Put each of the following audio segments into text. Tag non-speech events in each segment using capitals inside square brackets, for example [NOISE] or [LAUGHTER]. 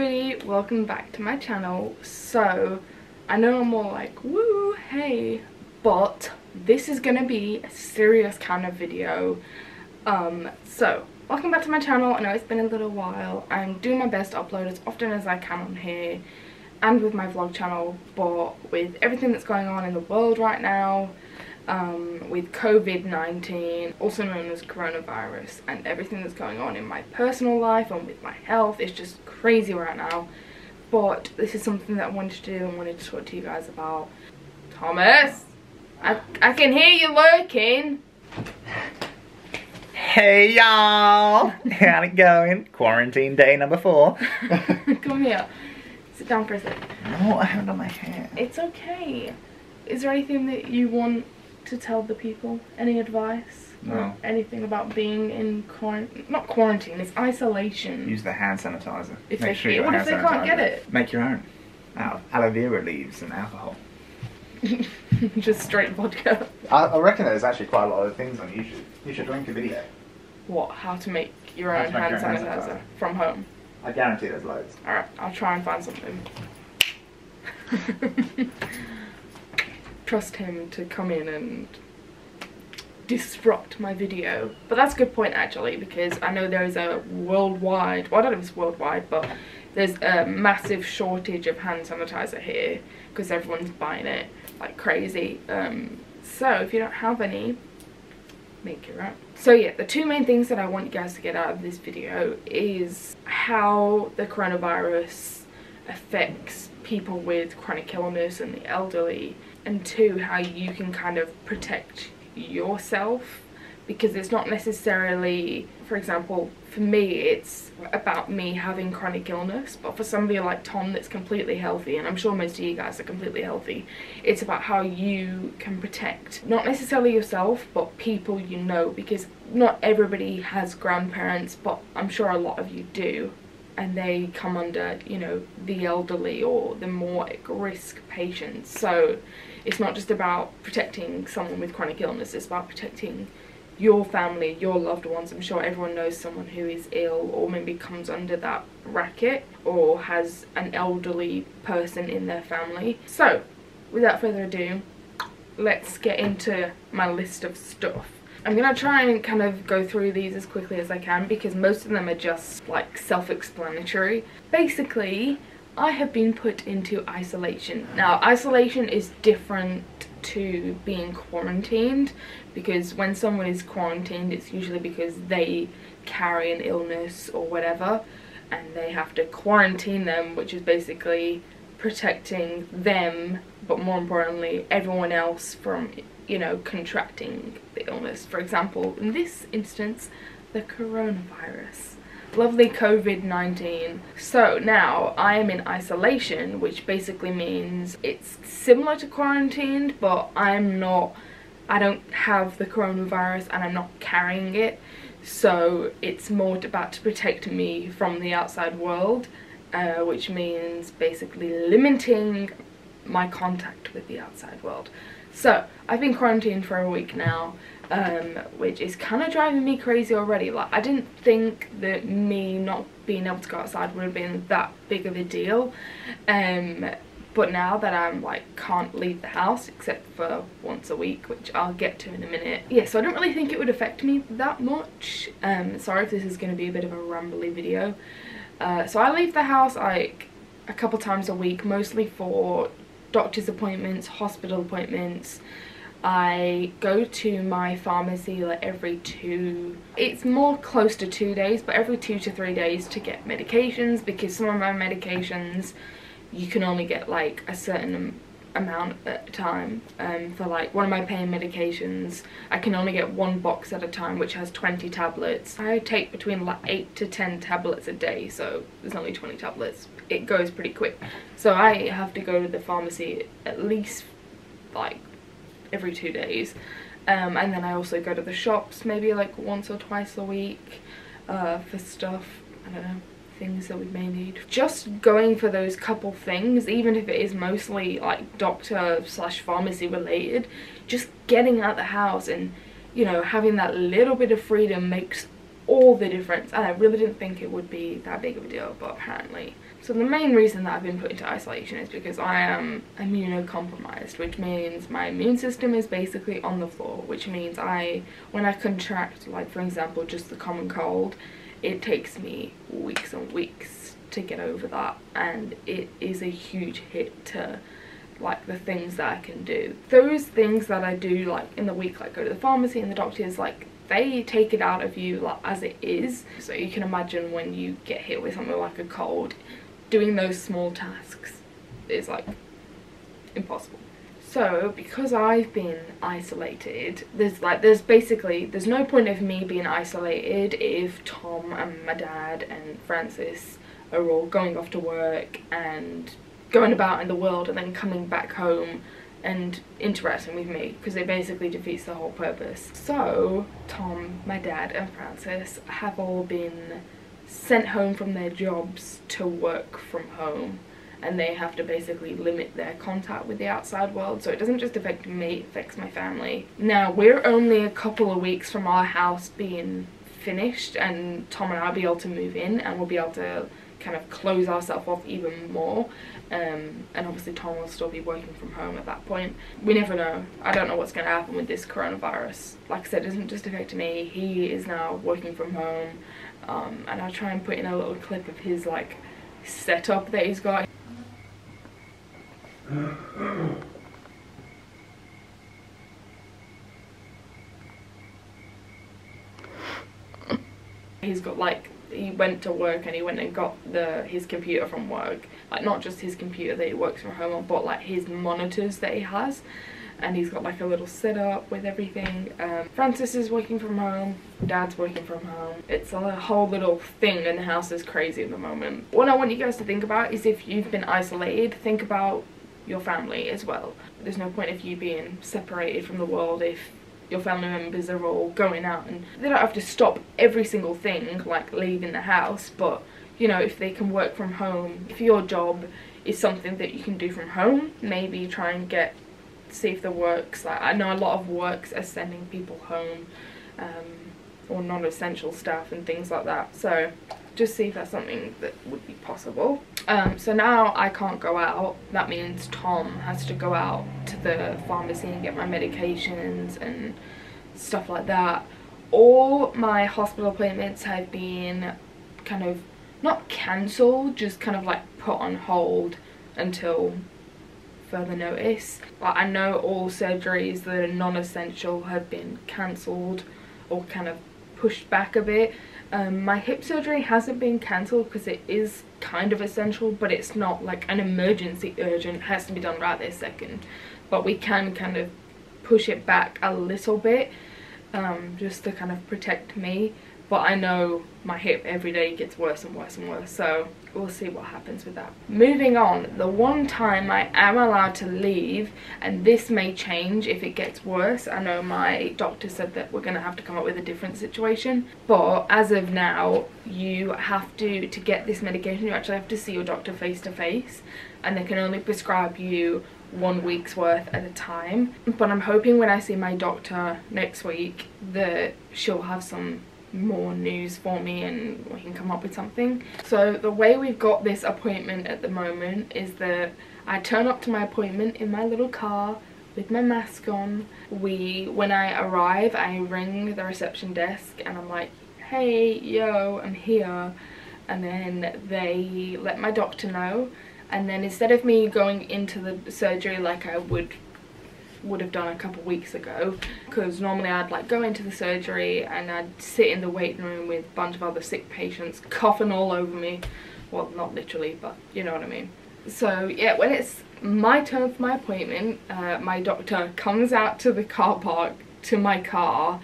everybody, welcome back to my channel. So, I know I'm more like, woo, hey, but this is gonna be a serious kind of video. Um, so, welcome back to my channel. I know it's been a little while. I'm doing my best to upload as often as I can on here and with my vlog channel, but with everything that's going on in the world right now, um, with COVID-19, also known as coronavirus, and everything that's going on in my personal life and with my health. It's just crazy right now. But this is something that I wanted to do and wanted to talk to you guys about. Thomas! I, I can hear you lurking! Hey y'all! How's it going? Quarantine day number four. [LAUGHS] Come here. Sit down for a sec. No, I haven't done my hair. It's okay. Is there anything that you want to tell the people? Any advice? No. Or anything about being in quarantine? Not quarantine, it's isolation. Use the hand sanitizer. If Make they- sure you what if they can't get it? Make your own. Out of aloe vera leaves and alcohol. [LAUGHS] Just straight vodka. I, I reckon there's actually quite a lot of things on YouTube. You should drink a video. What? How to make your own make hand your sanitizer sanitizer. from home? I guarantee there's loads. Alright, I'll try and find something. [LAUGHS] Trust him to come in and disrupt my video. But that's a good point actually because I know there is a worldwide, well I don't know if it's worldwide, but there's a massive shortage of hand sanitizer here because everyone's buying it like crazy. Um, so if you don't have any, make your own. So yeah, the two main things that I want you guys to get out of this video is how the coronavirus affects people with chronic illness and the elderly and two, how you can kind of protect yourself. Because it's not necessarily, for example, for me it's about me having chronic illness, but for somebody like Tom that's completely healthy, and I'm sure most of you guys are completely healthy, it's about how you can protect not necessarily yourself, but people you know, because not everybody has grandparents, but I'm sure a lot of you do and they come under, you know, the elderly or the more at risk patients. So it's not just about protecting someone with chronic illness, it's about protecting your family, your loved ones. I'm sure everyone knows someone who is ill or maybe comes under that bracket or has an elderly person in their family. So, without further ado, let's get into my list of stuff. I'm gonna try and kind of go through these as quickly as I can because most of them are just like self-explanatory. Basically, I have been put into isolation. Now, isolation is different to being quarantined because when someone is quarantined, it's usually because they carry an illness or whatever and they have to quarantine them, which is basically protecting them, but more importantly, everyone else from, you know, contracting the illness. For example, in this instance, the coronavirus. Lovely COVID-19. So now I am in isolation, which basically means it's similar to quarantined, but I'm not, I don't have the coronavirus and I'm not carrying it. So it's more about to protect me from the outside world, uh, which means basically limiting my contact with the outside world. So I've been quarantined for a week now, um, which is kind of driving me crazy already. Like I didn't think that me not being able to go outside would have been that big of a deal, um, but now that I'm like can't leave the house except for once a week, which I'll get to in a minute. Yeah, so I don't really think it would affect me that much. Um, sorry if this is going to be a bit of a rambly video. Uh, so I leave the house like a couple times a week, mostly for doctor's appointments, hospital appointments. I go to my pharmacy like every two, it's more close to two days, but every two to three days to get medications because some of my medications you can only get like a certain amount at a time. Um, for like one of my pain medications, I can only get one box at a time which has 20 tablets. I take between like 8 to 10 tablets a day, so there's only 20 tablets. It goes pretty quick. So I have to go to the pharmacy at least like every two days. Um, and then I also go to the shops maybe like once or twice a week uh, for stuff, I don't know, things that we may need. Just going for those couple things, even if it is mostly like doctor slash pharmacy related, just getting out the house and, you know, having that little bit of freedom makes all the difference. And I really didn't think it would be that big of a deal, but apparently. So the main reason that I've been put into isolation is because I am immunocompromised, which means my immune system is basically on the floor, which means I, when I contract, like for example, just the common cold, it takes me weeks and weeks to get over that and it is a huge hit to like the things that I can do. Those things that I do like in the week, like go to the pharmacy and the doctors, like they take it out of you like, as it is. So you can imagine when you get hit with something like a cold, doing those small tasks is like impossible. So because I've been isolated, there's like there's basically there's no point of me being isolated if Tom and my dad and Francis are all going off to work and going about in the world and then coming back home and interacting with me because it basically defeats the whole purpose. So Tom, my dad and Francis have all been sent home from their jobs to work from home and they have to basically limit their contact with the outside world so it doesn't just affect me, it affects my family. Now we're only a couple of weeks from our house being finished and Tom and I will be able to move in and we'll be able to kind of close ourselves off even more um, and obviously Tom will still be working from home at that point. We never know. I don't know what's going to happen with this coronavirus. Like I said, it doesn't just affect me. He is now working from home um, and I'll try and put in a little clip of his like setup that he's got. He's got like he went to work and he went and got the his computer from work. Like not just his computer that he works from home on but like his monitors that he has. And he's got like a little setup with everything. Um, Francis is working from home. Dad's working from home. It's a whole little thing and the house is crazy at the moment. What I want you guys to think about is if you've been isolated think about your family as well. There's no point of you being separated from the world if your family members are all going out and they don't have to stop every single thing like leaving the house. But you know if they can work from home if your job is something that you can do from home maybe try and get see if the works. Like I know a lot of works are sending people home um, or non-essential stuff and things like that. So just see if that's something that would be possible um, so now I can't go out. That means Tom has to go out to the pharmacy and get my medications and stuff like that. All my hospital appointments have been kind of not cancelled just kind of like put on hold until further notice. But I know all surgeries that are non-essential have been cancelled or kind of pushed back a bit um, my hip surgery hasn't been cancelled because it is kind of essential but it's not like an emergency urgent. Has to be done right this second. But we can kind of push it back a little bit um, just to kind of protect me but I know my hip every day gets worse and worse and worse so we'll see what happens with that. Moving on, the one time I am allowed to leave and this may change if it gets worse. I know my doctor said that we're going to have to come up with a different situation but as of now you have to, to get this medication you actually have to see your doctor face to face and they can only prescribe you one week's worth at a time but I'm hoping when I see my doctor next week that she'll have some more news for me and we can come up with something. So the way we've got this appointment at the moment is that I turn up to my appointment in my little car with my mask on. We, when I arrive, I ring the reception desk and I'm like, hey, yo, I'm here. And then they let my doctor know. And then instead of me going into the surgery like I would would have done a couple weeks ago. Because normally I'd like go into the surgery and I'd sit in the waiting room with a bunch of other sick patients coughing all over me. Well not literally but you know what I mean. So yeah when it's my turn for my appointment uh, my doctor comes out to the car park to my car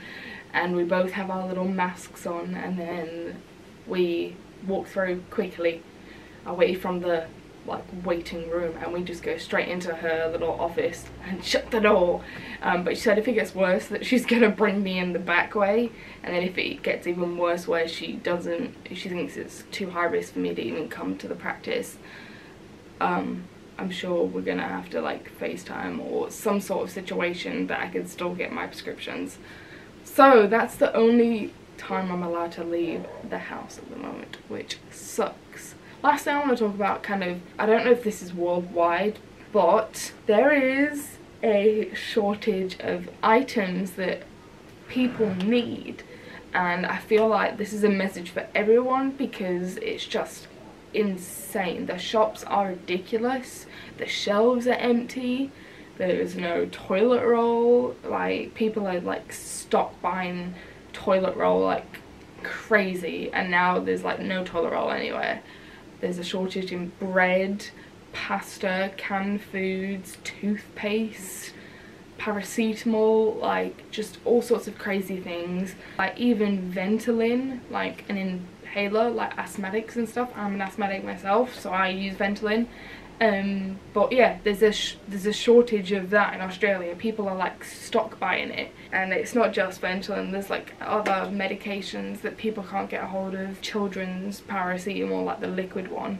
and we both have our little masks on and then we walk through quickly away from the like waiting room and we just go straight into her little office and [LAUGHS] shut the door. Um, but she said if it gets worse that she's [LAUGHS] gonna bring me in the back way. And then if it gets even worse where she doesn't she thinks it's too high risk for me to even come to the practice um, I'm sure we're gonna have to like FaceTime or some sort of situation that I can still get my prescriptions. So that's the only time I'm allowed to leave the house at the moment which sucks Last thing I want to talk about kind of, I don't know if this is worldwide, but there is a shortage of items that people need. And I feel like this is a message for everyone because it's just insane. The shops are ridiculous, the shelves are empty, there's no toilet roll, like people are like stock buying toilet roll like crazy. And now there's like no toilet roll anywhere. There's a shortage in bread, pasta, canned foods, toothpaste, paracetamol, like just all sorts of crazy things. Like even Ventolin, like an inhaler, like asthmatics and stuff. I'm an asthmatic myself, so I use Ventolin. Um, but yeah, there's a there's a shortage of that in Australia. People are like stock buying it, and it's not just Ventolin. There's like other medications that people can't get a hold of. Children's paracetamol, like the liquid one,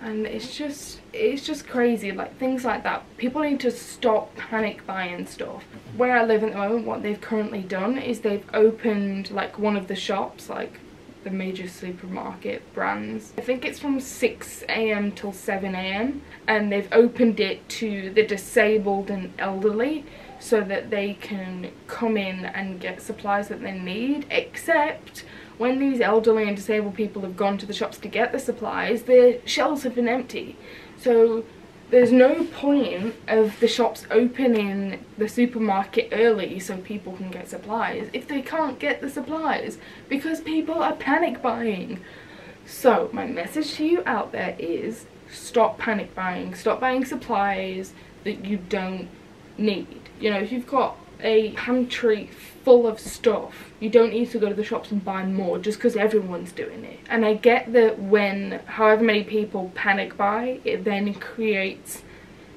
and it's just it's just crazy. Like things like that. People need to stop panic buying stuff. Where I live at the moment, what they've currently done is they've opened like one of the shops, like the major supermarket brands. I think it's from 6am till 7am and they've opened it to the disabled and elderly so that they can come in and get supplies that they need except when these elderly and disabled people have gone to the shops to get the supplies the shelves have been empty so there's no point of the shops opening the supermarket early so people can get supplies if they can't get the supplies because people are panic buying. So my message to you out there is stop panic buying, stop buying supplies that you don't need. You know, if you've got a pantry full of stuff. You don't need to go to the shops and buy more just because everyone's doing it. And I get that when however many people panic buy, it then creates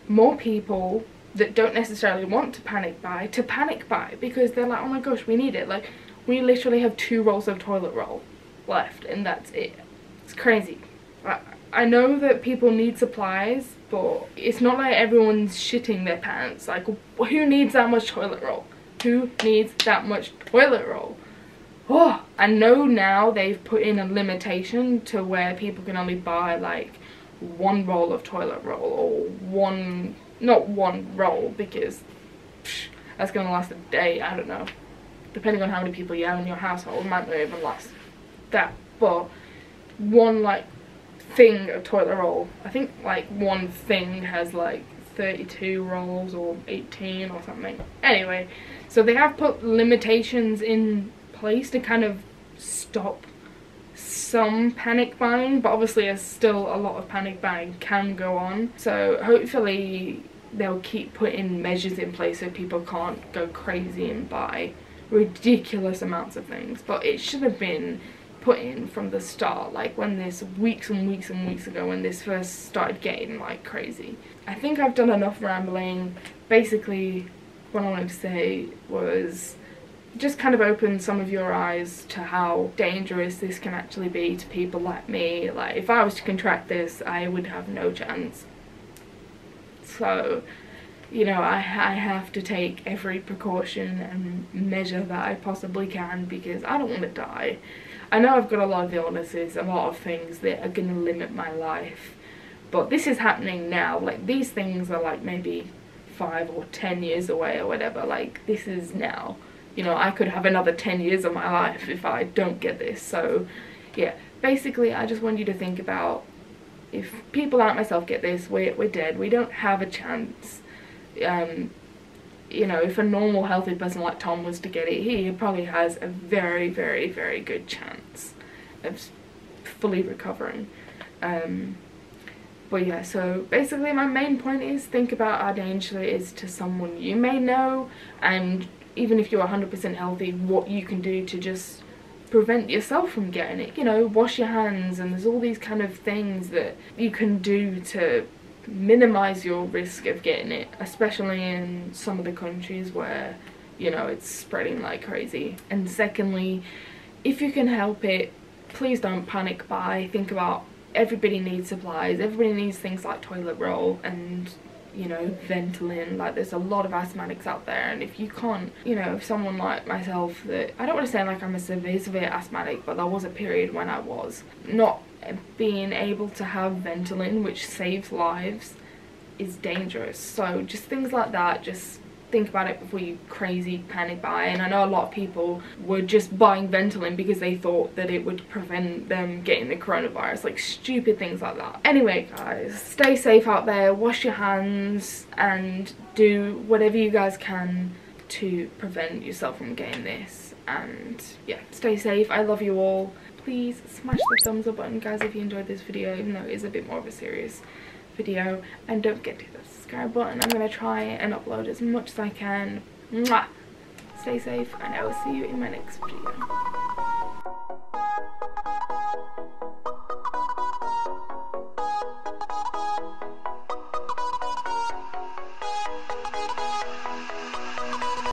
more people that don't necessarily want to panic buy to panic buy because they're like, oh my gosh, we need it. Like, we literally have two rolls of toilet roll left and that's it. It's crazy. I, know that people need supplies, but it's not like everyone's shitting their pants. Like, who needs that much toilet roll? Who needs that much toilet roll? Oh, I know now they've put in a limitation to where people can only buy like one roll of toilet roll or one, not one roll because psh, that's going to last a day, I don't know. Depending on how many people you have in your household, it might not even last that. But one like thing of toilet roll, I think like one thing has like 32 rolls or 18 or something. Anyway, so they have put limitations in place to kind of stop some panic buying, but obviously there's still a lot of panic buying can go on. So hopefully they'll keep putting measures in place so people can't go crazy and buy ridiculous amounts of things. But it should have been put in from the start, like when this weeks and weeks and weeks ago when this first started getting like crazy. I think I've done enough rambling. Basically, what I wanted to say was just kind of open some of your eyes to how dangerous this can actually be to people like me. Like, if I was to contract this, I would have no chance. So, you know, I, I have to take every precaution and measure that I possibly can because I don't want to die. I know I've got a lot of illnesses, a lot of things that are going to limit my life. But this is happening now. Like, these things are like maybe five or ten years away or whatever. Like this is now. You know I could have another 10 years of my life if I don't get this. So yeah. Basically I just want you to think about if people like myself get this we're, we're dead. We don't have a chance. Um, you know if a normal healthy person like Tom was to get it he probably has a very very very good chance of fully recovering um, but yeah, so basically my main point is think about how dangerous it is to someone you may know and even if you're 100% healthy, what you can do to just prevent yourself from getting it. You know, wash your hands and there's all these kind of things that you can do to minimize your risk of getting it, especially in some of the countries where, you know, it's spreading like crazy. And secondly, if you can help it, please don't panic buy. Think about everybody needs supplies, everybody needs things like toilet roll and you know, Ventolin. Like, there's a lot of asthmatics out there, and if you can't, you know, if someone like myself that I don't want to say like I'm a severe, severe asthmatic, but there was a period when I was not being able to have Ventolin, which saves lives, is dangerous. So just things like that, just think about it before you crazy panic buy. And I know a lot of people were just buying Ventolin because they thought that it would prevent them getting the coronavirus like stupid things like that. Anyway guys stay safe out there wash your hands and do whatever you guys can to prevent yourself from getting this. And yeah stay safe. I love you all. Please smash the thumbs up button guys if you enjoyed this video even though it is a bit more of a serious video. And don't forget to the subscribe button. I'm going to try and upload as much as i can. Mwah! stay safe and i will see you in my next video